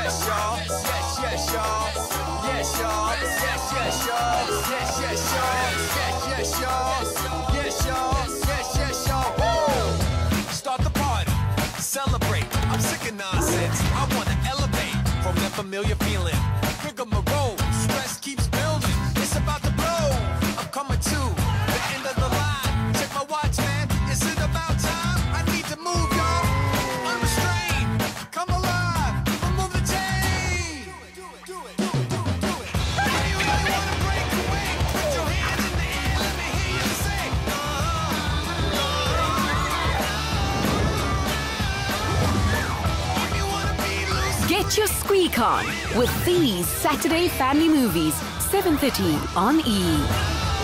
yes, y'all. Yes, yes, y'all. Yes, y'all. Yes, yes, y'all. Yes, yes, y'all. Yes, yes, y'all. Yes, y'all. Yes, yes, y'all. Woo! Start the party. Celebrate. I'm sick of nonsense. I wanna elevate from that familiar feeling. Get your squeak on with these Saturday family movies, 7.30 on E!